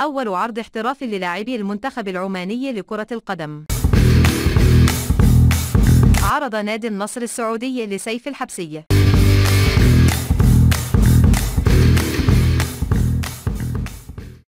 أول عرض احترافي للاعبي المنتخب العماني لكرة القدم. عرض نادي النصر السعودي لسيف الحبسية